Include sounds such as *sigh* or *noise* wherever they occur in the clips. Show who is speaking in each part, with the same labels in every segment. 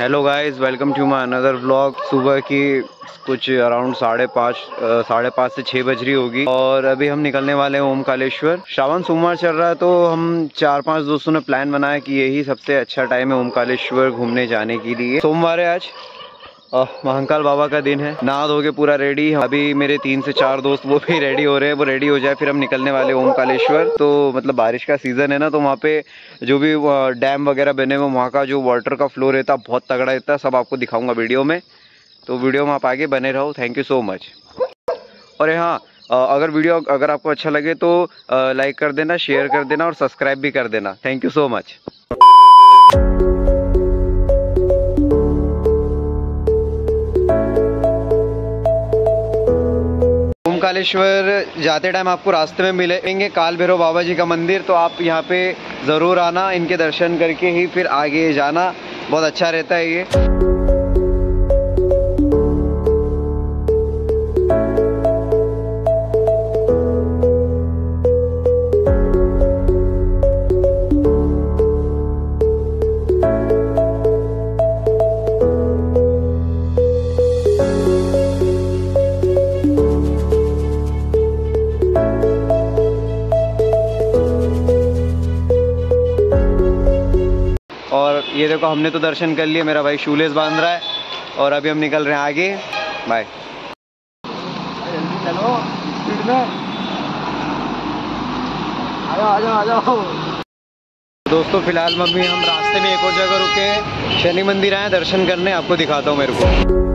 Speaker 1: Hello guys welcome to my another vlog सुबह की कुछ अराउंड साढ़े पाँच साढ़े पाँच से छः बज रही होगी। और अभी हम निकलने वाले हैं ओम कालेश्वर श्रावण सोमवार चल रहा है तो हम चार पाँच दोस्तों ने प्लान बनाया कि यही सबसे अच्छा टाइम है ओम कालेश्वर घूमने जाने के लिए। सोमवार है आज। महाकाल बाबा का दिन है। नहा धो के पूरा रेडी अभी मेरे तीन से चार दोस्त वो भी रेडी हो रहे हैं। वो रेडी हो जाए, फिर हम निकलने वाले ओमकालेश्वर। तो मतलब बारिश का सीज़न है ना तो वहाँ पे जो भी डैम वगैरह बने हुए वहाँ का जो वाटर का फ्लो रहता, बहुत तगड़ा रहता है सब आपको दिखाऊँगा वीडियो में। तो वीडियो में आप आगे बने रहो। थैंक यू सो मच और हाँ अगर वीडियो अगर आपको अच्छा लगे तो लाइक कर देना शेयर कर देना और सब्सक्राइब भी कर देना। Thank you so much Omkaleshwar जाते टाइम आपको रास्ते में मिलेंगे। काल भैरव बाबा जी का मंदिर तो आप यहाँ पे ज़रूर आना, इनके दर्शन करके ही फिर आगे जाना। बहुत अच्छा रहता है ये। ये देखो, हमने तो दर्शन कर लिए, मेरा भाई शूलेस बाँध रहा है और अभी हम निकल रहे हैं आगे। बाय दोस्तों, फ़िलहाल मम्मी, हम रास्ते में एक और जगह रुके हैं। शनि मंदिर आए दर्शन करने, आपको दिखाता हूँ मेरे को।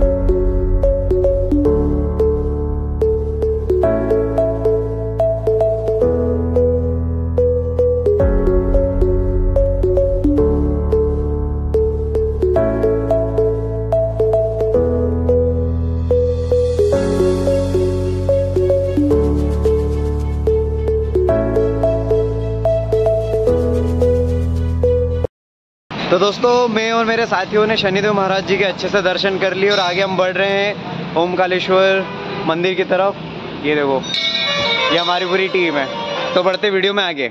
Speaker 1: दोस्तों, मैं और मेरे साथियों ने शनिदेव महाराज जी के अच्छे से दर्शन कर लिए और आगे हम बढ़ रहे हैं ओमकालेश्वर मंदिर की तरफ़। ये देखो, ये हमारी पूरी टीम है। तो बढ़ते वीडियो में आगे।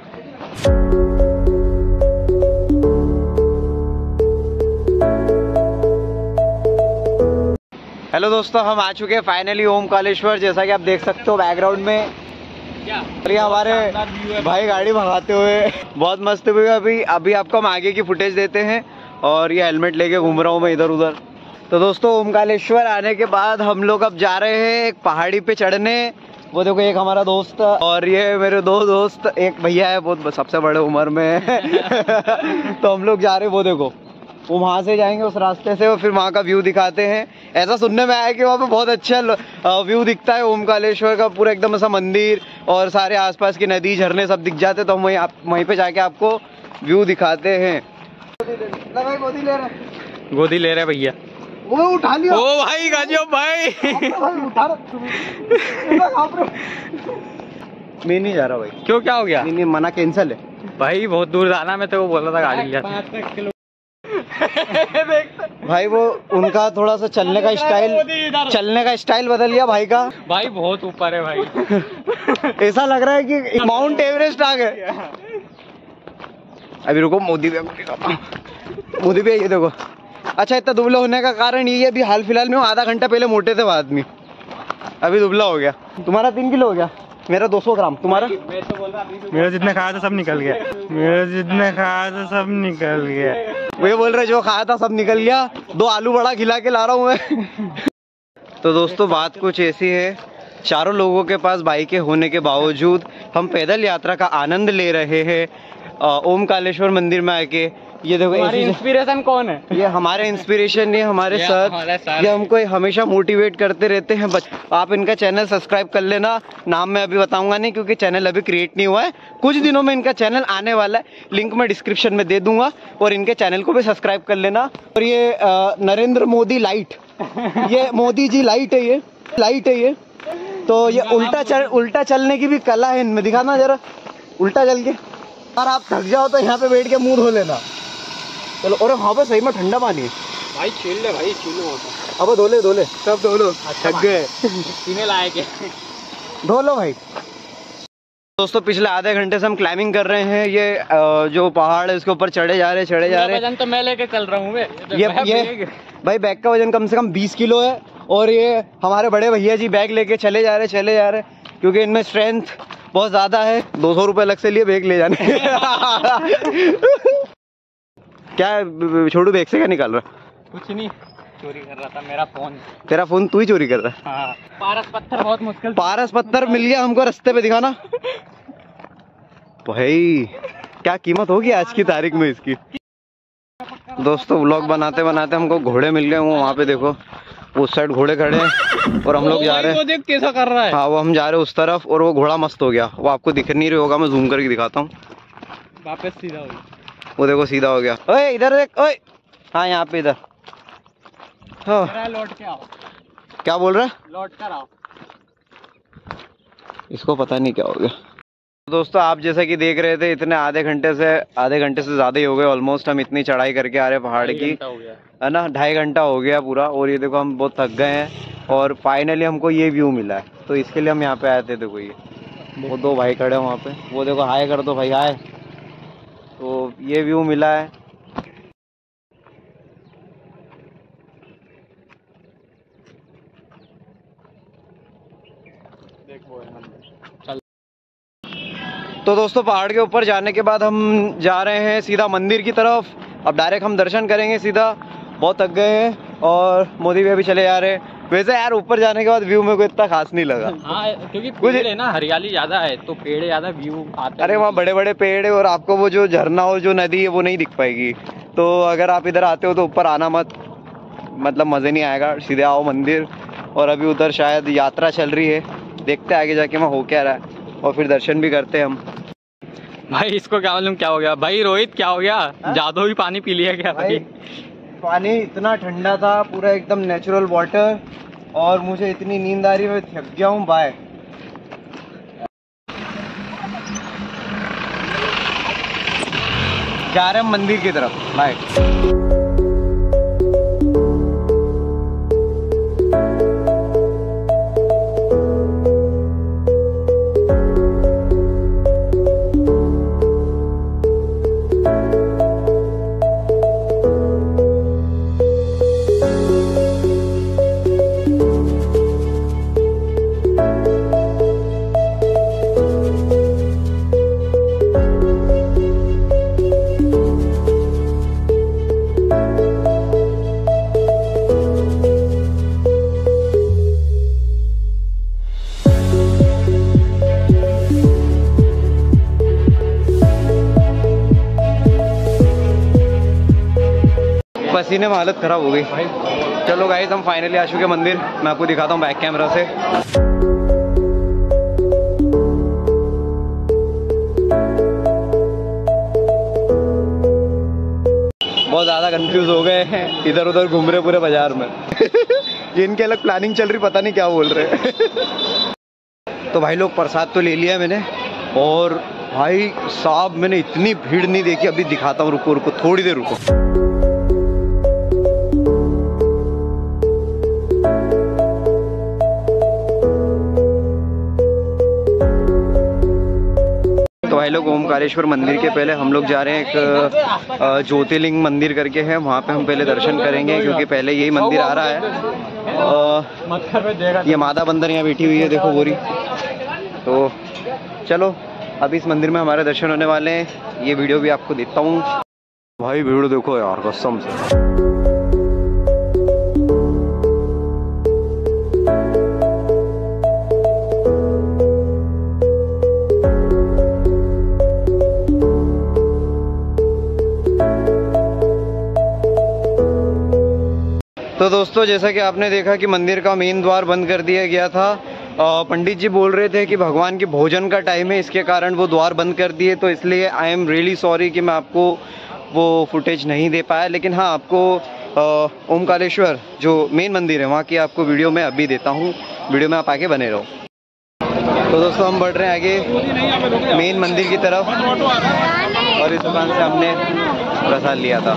Speaker 1: हेलो दोस्तों, हम आ चुके हैं फाइनली ओमकालेश्वर। जैसा कि आप देख सकते हो बैकग्राउंड में ये हमारे भाई गाड़ी भगाते हुए। बहुत मस्त हुई अभी अभी आपको हम आगे की फुटेज देते हैं और ये हेलमेट लेके घूम रहा हूँ मैं इधर उधर। तो दोस्तों ओमकालेश्वर आने के बाद हम लोग अब जा रहे हैं एक पहाड़ी पे चढ़ने। वो देखो एक हमारा दोस्त और ये मेरे दो दोस्त। एक भैया है बहुत सबसे बड़े उम्र में *laughs* तो हम लोग जा रहे हैं वो देखो। वो वहाँ से जाएँगे उस रास्ते से और फिर वहाँ का व्यू दिखाते हैं। ऐसा सुनने में आया कि वहाँ पे बहुत अच्छा व्यू दिखता है ओमकालेश्वर का पूरा एकदम ऐसा मंदिर और सारे आसपास की नदी झरने सब दिख जाते तो हम वहीं आप वहीं पे जाके आपको व्यू दिखाते हैं। गोदी ले रहे गोदी ले रहे भैया। वो उठा लिया। ओ भाई गाजियो भाई। मैं नहीं जा रहा भाई। क्यों क्या हो गया? नहीं, नहीं मना कैंसिल है। भाई बहुत दूर जाना मैं तो वो बोल रहा था गाड़ी लिया भाई वो उनका थोड़ा सा चलने का स्टाइल चलने का स्टाइल बदल गया भाई का।
Speaker 2: भाई बहुत ऊपर है
Speaker 1: भाई। *laughs* ऐसा लग रहा है कि माउंट एवरेस्ट आ गए अभी रुको मोदी भैया मोदी भैया ये देखो। अच्छा इतना दुबला होने का कारण ये अभी हाल फ़िलहाल में आधा घंटा पहले मोटे थे आदमी। अभी दुबला हो गया। तुम्हारा तीन किलो हो गया? मेरा 200 ग्राम तुम्हारा?
Speaker 2: मेरा जितना खाया था सब निकल गया। मेरा जितना खाया था सब निकल गया।
Speaker 1: वो बोल रहे जो खाया था सब निकल गया। दो आलू बड़ा खिला के ला रहा हूँ मैं। तो दोस्तों बात कुछ ऐसी है। चारों लोगों के पास बाइकें होने के बावजूद हम पैदल यात्रा का आनंद ले रहे हैं। ओमकालेश्वर मंदिर में आके ये देखो
Speaker 2: इंस्पिरेशन कौन है?
Speaker 1: ये हमारे इंस्पिरेशन ये हमारे सर ये हमको हमेशा मोटिवेट करते रहते हैं। आप इनका चैनल सब्सक्राइब कर लेना। नाम मैं अभी बताऊँगा नहीं क्योंकि चैनल अभी क्रिएट नहीं हुआ है। कुछ दिनों में इनका चैनल आने वाला है। लिंक मैं डिस्क्रिप्शन में दे दूँगा। और इनके चैनल को भी सब्सक्राइब कर लेना। और ये नरेंद्र मोदी लाइट ये मोदी जी लाइट है ये। लाइट है ये। तो ये उल्टा चल उल्टा चलने की भी कला है इनमें। दिखाना जरा। उल्टा चल के। अगर आप थक जाओ तो यहाँ पे बैठ के मुँह धो लेना। चलो और वहाँ पे सही में ठंडा पानी है।
Speaker 2: भाई छील ले भाई छील लो
Speaker 1: अब धो ले धो ले। सब धो लो
Speaker 2: अच्छा, थक गए। *laughs* पीने लायक है।
Speaker 1: धो लो भाई। दोस्तों पिछले आधे घंटे से हम क्लाइंबिंग कर रहे हैं। ये जो पहाड़ है उसके ऊपर चढ़े जा रहे चढ़े जा रहे। हैं
Speaker 3: वज़न तो मैं लेके चल रहा हूँ
Speaker 1: ये ये भाई बैग का वज़न कम से कम 20 किलो है। और ये हमारे बड़े भैया जी बैग लेके चले जा रहे चले जा रहे। क्योंकि इनमें स्ट्रेंथ बहुत ज़्यादा है। दो सौ रुपये अलग से लिए बैग ले जाने। *laughs* *laughs* क्या छोटू बैग से क्या निकाल रहा?
Speaker 3: कुछ नहीं चोरी कर रहा था मेरा फ़ोन।
Speaker 1: तेरा फ़ोन तू ही चोरी कर रहा है?
Speaker 3: हाँ। पारस पत्थर बहुत मुश्किल
Speaker 1: पारस पत्थर मिल गया हमको रास्ते पे दिखाना। भाई क्या कीमत होगी आज की तारीख में इसकी? दोस्तों व्लॉग बनाते बनाते हमको घोड़े मिल गए वो वहाँ पे देखो। उस साइड घोड़े खड़े हैं और हम लोग जा रहे हैं।
Speaker 3: देख कैसा कर रहा है।
Speaker 1: हाँ वो हम जा रहे हैं उस तरफ़ और वो घोड़ा मस्त हो गया। वो आपको दिख नहीं रही होगा मैं जूम करके दिखाता हूँ।
Speaker 3: वापस सीधा हो गया।
Speaker 1: वो देखो सीधा हो गया। ओए इधर देख ओए। हाँ यहाँ पे इधर। हाँ।
Speaker 3: लौट के आओ।
Speaker 1: क्या बोल रहा है?
Speaker 3: लौट कर आओ।
Speaker 1: इसको पता नहीं क्या हो गया। दोस्तों आप जैसा कि देख रहे थे इतने आधे घंटे से आधे घंटे से ज़्यादा ही हो गए। ऑलमोस्ट हम इतनी चढ़ाई करके आ रहे पहाड़ की।
Speaker 3: हो
Speaker 1: है ना? ढाई घंटा हो गया पूरा और ये देखो हम बहुत थक गए हैं। और फाइनली हमको ये व्यू मिला है। तो इसके लिए हम यहाँ पे आए थे देखो ये। वो दो भाई खड़े हैं वहाँ पे। वो देखो हाय कर दो भाई हाय। तो ये व्यू मिला है। तो दोस्तों, पहाड़ के ऊपर जाने के बाद हम जा रहे हैं सीधा मंदिर की तरफ़। अब डायरेक्ट हम दर्शन करेंगे सीधा। बहुत थक गए हैं और मोदी भी अभी चले जा रहे हैं। वैसे यार ऊपर जाने के बाद व्यू मेरे को इतना खास नहीं लगा।
Speaker 3: हाँ क्योंकि
Speaker 1: कुछ-
Speaker 3: है ना हरियाली ज़्यादा है तो पेड़ ज़्यादा व्यू आते
Speaker 1: अरे वहाँ बड़े बड़े पेड़ है और आपको वो जो झरना और जो नदी है वो नहीं दिख पाएगी। तो अगर आप इधर आते हो तो ऊपर आना मत। मतलब मज़े नहीं आएगा। सीधे आओ मंदिर और अभी उधर शायद यात्रा चल रही है। देखते आगे जाके वहाँ हो क्या रहा है। और फिर दर्शन भी करते हैं हम।
Speaker 3: भाई इसको क्या मालूम क्या हो गया? भाई रोहित क्या हो गया? जादू भी पानी पी लिया क्या
Speaker 1: भाई
Speaker 3: भाई
Speaker 1: पानी इतना ठंडा था, पूरा एकदम नेचुरल वाटर और मुझे इतनी नींद आ रही है, मैं थक गया हूँ बाय जा रहे हैं मंदिर की तरफ़ बाय पसीने में हालत खराब हो गई। चलो गाइस हम फाइनली आ चुके मंदिर। मैं आपको दिखाता हूँ बैक कैमरा से। बहुत ज़्यादा कंफ्यूज हो गए हैं। इधर उधर घूम रहे पूरे बाज़ार में। *laughs* इनकी अलग प्लानिंग चल रही, पता नहीं क्या बोल रहे *laughs* तो भाई लोग प्रसाद तो ले लिया मैंने। और भाई साहब, मैंने इतनी भीड़ नहीं देखी, अभी दिखाता हूँ, रुको रुको, थोड़ी देर रुको। लोग ओमकारेश्वर मंदिर के पहले हम लोग जा रहे हैं एक ज्योतिर्लिंग मंदिर करके है, वहाँ पे हम पहले दर्शन करेंगे, क्योंकि पहले यही मंदिर आ रहा है। ये मादा बंदर यहाँ बैठी हुई है, देखो गोरी। तो चलो अभी इस मंदिर में हमारे दर्शन होने वाले हैं। ये वीडियो भी आपको देता हूँ। भाई भीड़ देखो यार, कसम से। दोस्तों, जैसा कि आपने देखा कि मंदिर का मेन द्वार बंद कर दिया गया था। पंडित जी बोल रहे थे कि भगवान के भोजन का टाइम है, इसके कारण वो द्वार बंद कर दिए। तो इसलिए आई एम रियली सॉरी कि मैं आपको वो फुटेज नहीं दे पाया। लेकिन हाँ आपको ओमकारेश्वर जो मेन मंदिर है, वहाँ की आपको वीडियो में अभी देता हूँ। वीडियो में आप आगे बने रहो। तो दोस्तों, हम बढ़ रहे हैं आगे मेन मंदिर की तरफ़। और इस दुकान से हमने प्रसाद लिया था।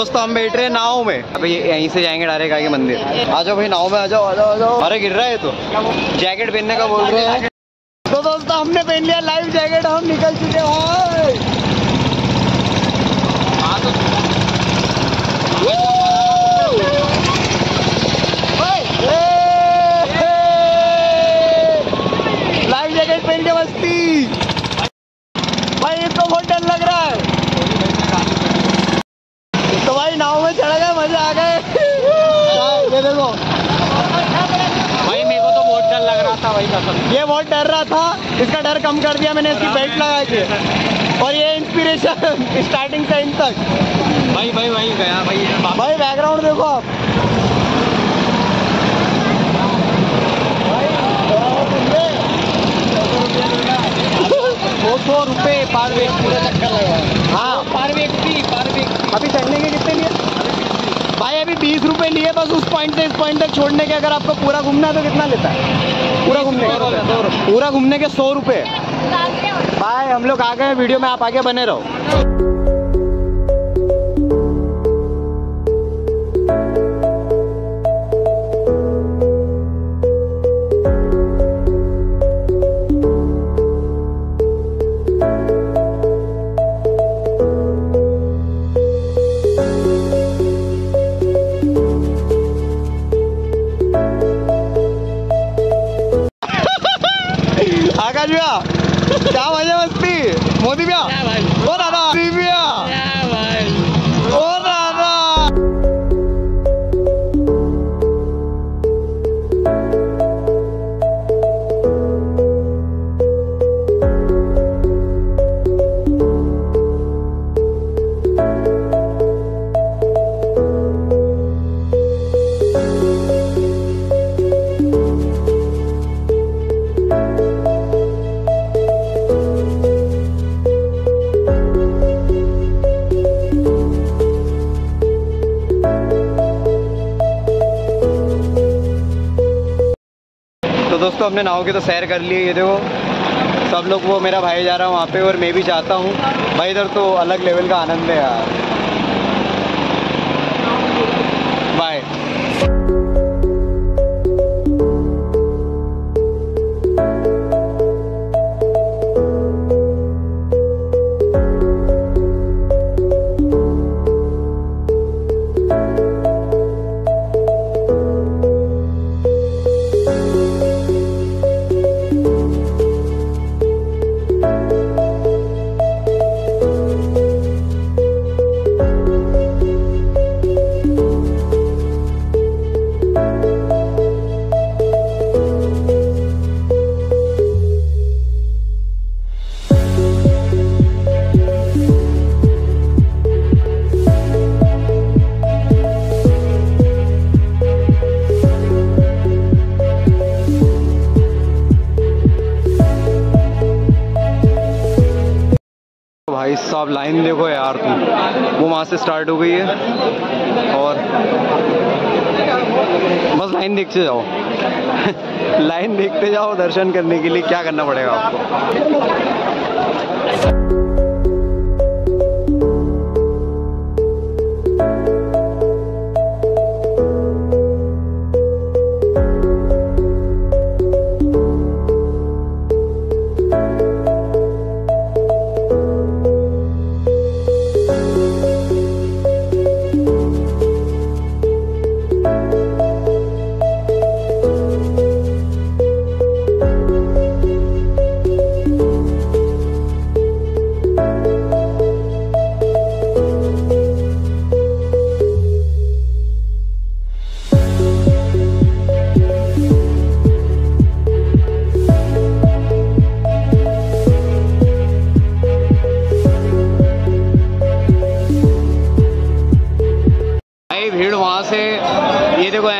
Speaker 1: दोस्तों, हम बैठ रहे हैं नाव में। अभी यहीं से जाएँगे डायरेक्ट आगे मंदिर। आ जाओ भाई, नाव में आ जाओ आ जाओ आ जाओ। अरे, गिर रहा है तो। जैकेट पहनने का बोल रहे हैं। तो दोस्तों, हमने पहन लिया लाइव जैकेट, हम निकल चुके हैं। लाइव जैकेट पहन के मस्ती। भाई इसको बहुत डर लग रहा है तो भाई नाव में चढ़ गए मज़े आ गए ये देखो
Speaker 3: भाई मेरे को तो बहुत डर लग रहा था भाई कसम
Speaker 1: ये बहुत डर रहा था। इसका डर कम कर दिया मैंने इसकी बेल्ट लगा के और ये इंस्पिरेशन स्टार्टिंग *laughs* से इन तक।
Speaker 3: भाई भाई भाई गया भाई
Speaker 1: भाई बैकग्राउंड देखो आप।
Speaker 3: दो सौ रुपए पर व्यक्ति
Speaker 1: हाँ।
Speaker 3: पर व्यक्ति पर व्यक्ति
Speaker 1: अभी चढ़ने के कितने लिए? भाई अभी बीस रुपए लिए बस उस पॉइंट से इस पॉइंट तक छोड़ने के अगर आपको पूरा घूमना है तो कितना लेता है? पूरा घूमने के। पूरा घूमने के सौ रुपए। बाय हम लोग आ गए वीडियो में आप आगे बने रहो। आकाश भैया *laughs* क्या मज़ा मस्ती मोदी भैया ओ दादा भैया तो हमने नाव की तो सैर कर ली है, ये देखो। सब लोग वो मेरा भाई जा रहा है वहाँ पे और मैं भी जाता हूँ। भाई इधर तो अलग लेवल का आनंद है यार। भाई साहब लाइन देखो यार तुम। वो वहाँ से स्टार्ट हो गई है। और बस लाइन देखते जाओ। *laughs* लाइन देखते जाओ दर्शन करने के लिए, क्या करना पड़ेगा आपको?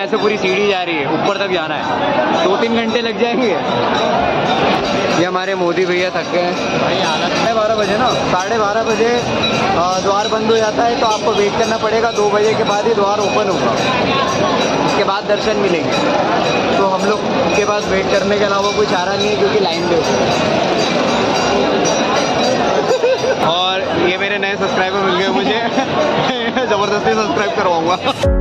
Speaker 1: देखो ऐसे पूरी सीढ़ी जा रही है। ऊपर तक जाना है। दो तीन घंटे लग जाएँगे। ये हमारे मोदी भैया थक गए हैं। साढ़े बारह बजे ना। साढ़े बारह बजे द्वार बंद हो जाता है तो आपको वेट करना पड़ेगा। दो बजे के बाद ही द्वार ओपन होगा। उसके बाद दर्शन मिलेंगे। तो हम लोग के पास वेट करने के अलावा कोई चारा नहीं है क्योंकि लाइन होते और ये मेरे नए सब्सक्राइबर मिल गए मुझे। *laughs* ज़बरदस्ती सब्सक्राइब करवाऊँगा।